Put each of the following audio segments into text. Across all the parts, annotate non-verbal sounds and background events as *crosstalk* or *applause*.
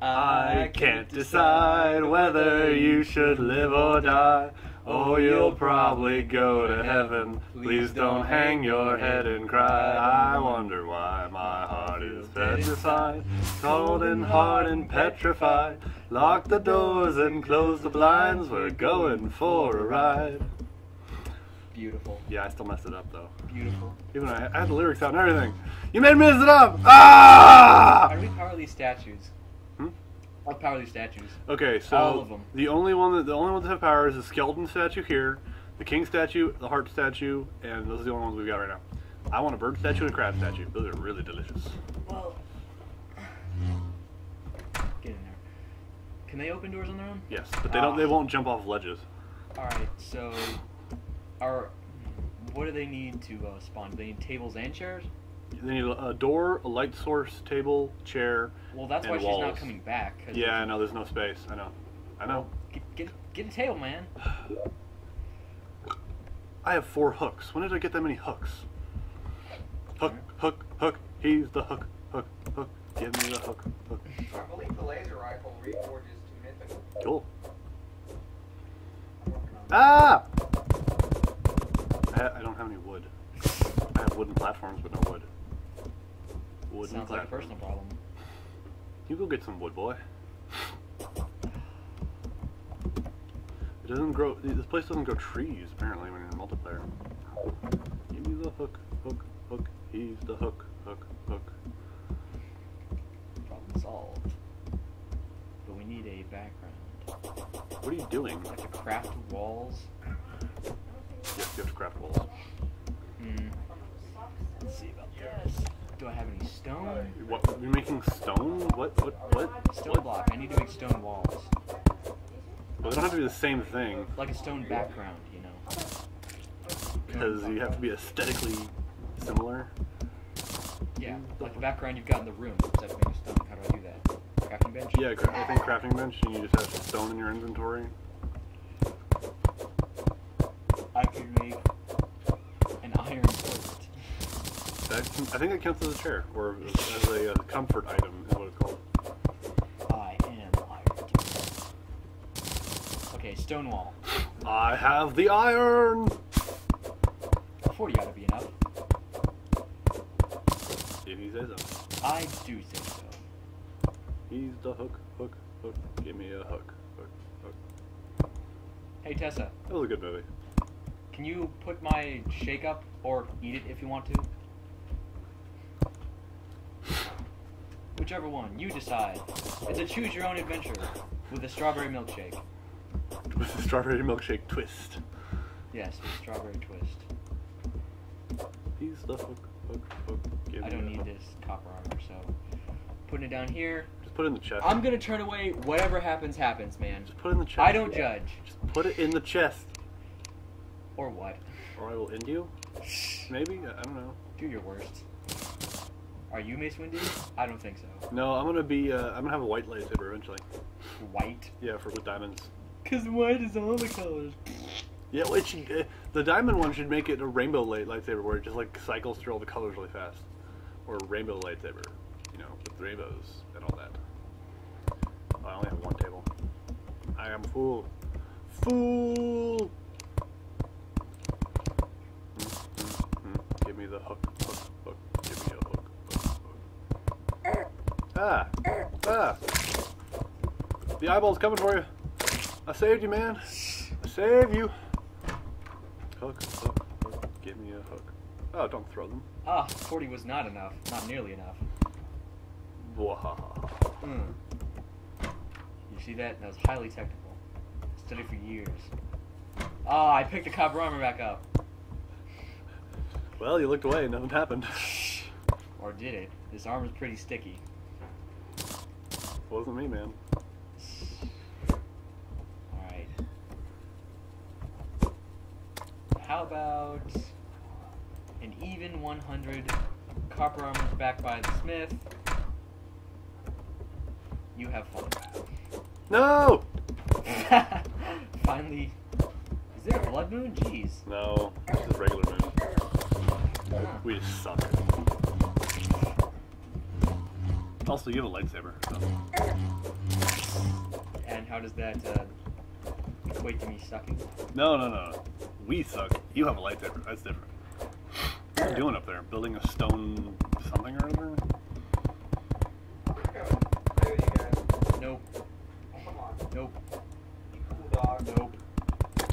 I can't decide whether you should live or die. Oh, you'll probably go to heaven. Please don't hang your head and cry. I wonder why my heart is petrified, cold and hard and petrified. Lock the doors and close the blinds. We're going for a ride. Beautiful. Yeah, I still messed it up though. Beautiful. Even though I I had the lyrics out and everything. You made me mess it up. Ah! Do we these statues? I'll power these statues. Okay, so All of 'em. the only one that the only ones that have power is the skeleton statue here, the king statue, the heart statue, and those are the only ones we've got right now. I want a bird statue and a crab statue. Those are really delicious. Well, *sighs* get in there. Can they open doors on their own? Yes, but they don't. Ah. They won't jump off ledges. All right. So, are what do they need to uh, spawn? Do they need tables and chairs? They need a, a door, a light source, table, chair. Well, that's And why she's not coming back. Yeah, I know. There's no space. I know. I know. Get, get get a table, man. *sighs* I have four hooks. When did I get that many hooks? Hook, hook, hook. He's the hook, hook, hook. Give me the hook, hook. I believe the laser rifle reforges to mythical. Cool. I'm working on it. Ah! I, I don't have any wood. I have wooden platforms, but no wood. Wooden Sounds like a personal problem. You go get some wood, boy. It doesn't grow. This place doesn't grow trees apparently when you're in multiplayer. Give me the hook, hook, hook. He's the hook, hook, hook. Problem solved. But we need a background. What are you doing? Like to craft walls. Yes, you have to craft walls. Hmm. Let's see. Do I have any stone? What? You're making stone? What? What? What? Stone What? block. I need to make stone walls. Well, they don't have to be the same thing Like a stone background, you know. because you have to be aesthetically similar. Yeah, like the background you've got in the room. So I have to make a stone. How do I do that? Crafting bench? Yeah, I think crafting bench, and you just have stone in your inventory. I could make an iron post. That I think it counts as a chair or as a uh, comfort item is what it's called. I am iron. Okay, Stonewall. I have the iron. 40 ought to be enough. If he says so. I do think so. He's the hook, hook, hook. Give me a hook, hook, hook. Hey Tessa, That was a good movie. can you put my shake up or eat it if you want to? Whichever one, you decide. It's a choose your own adventure with a strawberry milkshake. With a strawberry milkshake twist. Yes, with strawberry twist. He's the hook, hook, hook. Give I don't need this copper armor, so putting it down here. Just put it in the chest. I'm gonna turn away. Whatever happens, happens, man. Just put it in the chest. I don't judge. Just put it in the chest, Or what? or I will end you. Maybe I don't know. Do your worst. Are you Mace Windu? I don't think so. No, I'm gonna be. Uh, I'm gonna have a white lightsaber eventually. White? Yeah, for with diamonds. Cause white is all the colors. Yeah, which uh, the diamond one should make it a rainbow light lightsaber where it just like cycles through all the colors really fast, or a rainbow lightsaber, you know, with rainbows and all that. Oh, I only have one table. I am fool, fool. Mm, mm, mm. Give me the hook, hook, hook. Give me a hook, hook, hook. Ah, ah. The eyeball's coming for you. I saved you, man. I saved you. Hook, hook, hook. Give me a hook. Oh, don't throw them. Ah, 40 was not enough. Not nearly enough. Wahaha. Mm. You see that? That was highly technical. Studied for years. Ah, I picked the copper armor back up. Well, you looked away and nothing happened. Or did it? This armor's pretty sticky. Wasn't me, man. Alright. How about an even 100 copper armor backed by the smith? You have fun. No! *laughs* Finally. Is there a blood moon? Jeez. No, is regular moon. Huh. We just suck. Also, you have a lightsaber. So. And how does that uh, equate to me sucking? No, no, no, no. We suck. You have a lightsaber. That's different. What are you doing up there? Building a stone something or other? Go. Play with you guys. Nope. Oh, come on. Nope. You cool dog. Nope.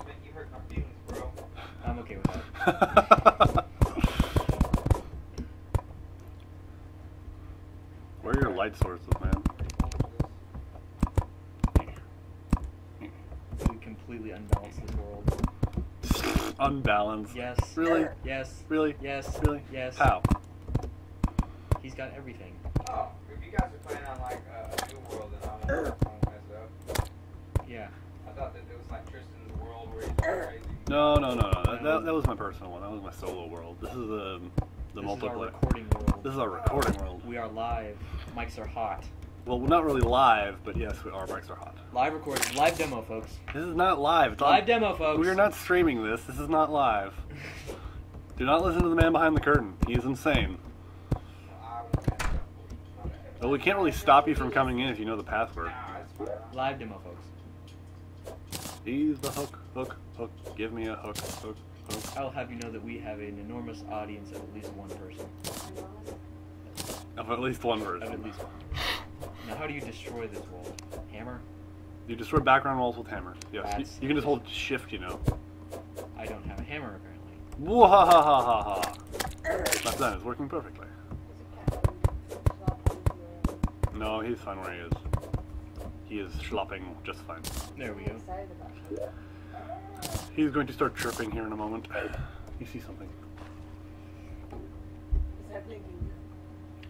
Man, you hurt my feelings, bro. I'm okay with that. *laughs* Where are your light sources, man? We completely unbalance this world. Unbalanced. Yes. Really? Yes. Really? Yes. Really? Yes. How? He's got everything. Oh, if you guys are playing on like uh, a new world, then I won't, I won't mess up. Yeah. I thought that it was like Tristan's world where he's all crazy. No, no, no, no. That, that, that was my personal one. That was my solo world. This is the the this is our multiplayer. recording world. This is our recording world. We are live. Mics are hot. Well, we're not really live, but yes, we, our mics are hot. Live recording. Live demo, folks. This is not live. It's on- Live demo, folks. We are not streaming this. This is not live. *laughs* Do not listen to the man behind the curtain. He is insane. I won't mess up. My bad. Well, we can't really stop you from coming in if you know the password. Nah, it's fine. Live demo, folks. He's the hook, hook, hook. Give me a hook, hook, hook. I'll have you know that we have an enormous audience of at least one person. Of at least one Of at least one. Now, how do you destroy this wall? Hammer? You destroy background walls with hammer. Yes. You, That's- you can just hold shift, you know. I don't have a hammer, apparently. Wahahaha. My plan is working perfectly. No, he's fine where he is. He is schlopping just fine. There we go. He's going to start chirping here in a moment. You see something?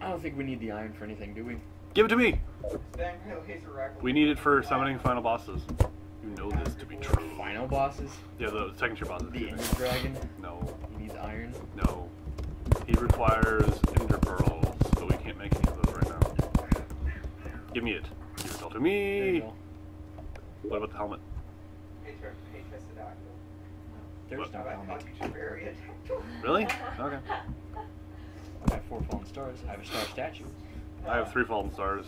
I don't think we need the iron for anything, do we? Give it to me! Dang, laser rifle. We need it for summoning final bosses. You know this to be true. Final bosses? Yeah, the second tier bosses. The excuse Ender. Dragon? No, He needs iron? no. He requires ender pearls, so we can't make any of those right now. Give me it. Give it all to There you me. go. What about the helmet? Hey, Tr- hey, Tristan, There's What? no helmet. thought you uh, should bury it. Really? *laughs* Okay. I got four fallen stars. I have a star statue. I have three fallen stars.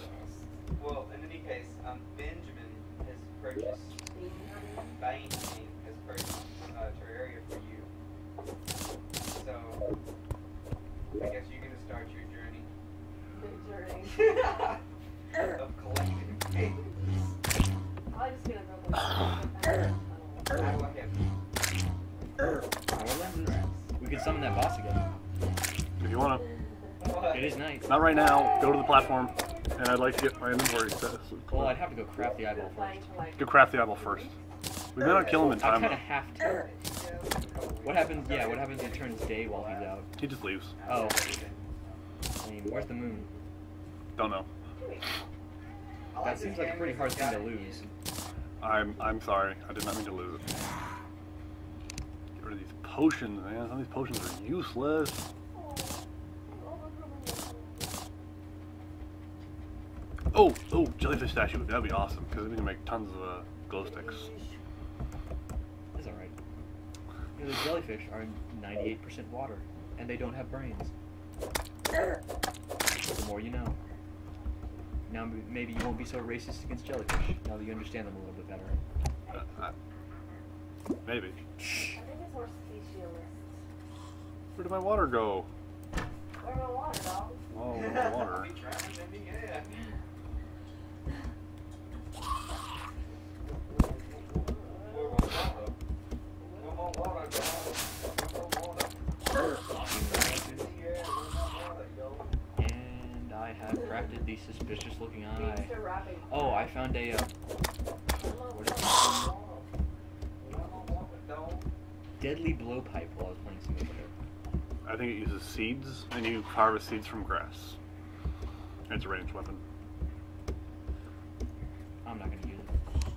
Well, in any case, um, Benjamin has purchased, Benjamin has purchased uh, Terraria for you. So, I guess you're Not right now. Go to the platform. And I'd like to get my inventory set. Well, I'd have to go craft the eyeball first. Go craft the eyeball first. We may not kill him in time. I kind of have to. What happens? Yeah, what happens if it turns day while he's out? He just leaves. Oh. I mean, where's the moon? Don't know. That seems like a pretty hard thing to lose. I'm I'm sorry. I did not mean to lose it. Get rid of these potions, man. Some of these potions are useless. Oh, oh, jellyfish statue. That'd be awesome because we can make tons of uh, glow sticks. It's alright. You know, the jellyfish are 98% water, and they don't have brains. The more you know. Now maybe you won't be so racist against jellyfish, now that you understand them a little bit better. Uh, uh, maybe. Where did my water go? Oh, my water. *laughs* Be trying to be good. Oh, I found a uh, what is it? More water, dog. deadly blowpipe while I was playing Simulator. I think it uses seeds, and you harvest seeds from grass. It's a ranged weapon. I'm not gonna use it.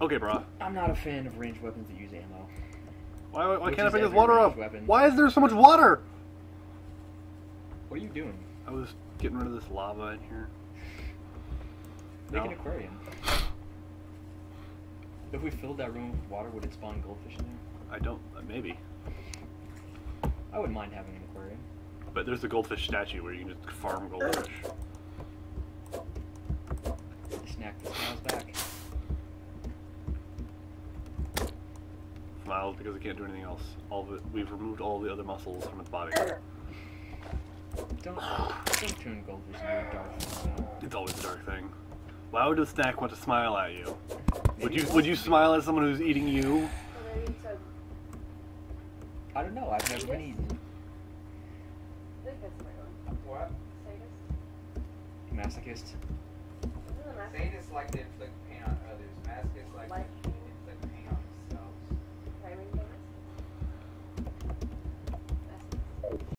Okay, brah. I'm not a fan of ranged weapons that use ammo. Why, why, why can't I pick this water up? weapon. Why is there so much water? What are you doing? I was getting rid of this lava in here. Make an aquarium. If we filled that room with water, would it spawn goldfish in there? I don't. Uh, maybe. I wouldn't mind having an aquarium. But there's the goldfish statue where you can just farm goldfish. snack that smiles back. Smiles because it can't do anything else. All of it, we've removed all the other muscles from its body. Don't don't turn goldfish into a dark smile. *sighs* It's always a dark thing. Why would a snack want to smile at you? Would you would you smile at someone who's eating you? Or maybe it's a, I don't know. I've never been Sadist? eaten. I think that's the right one. What? Sadist? Masochist. Isn't it a masochist? Like to inflict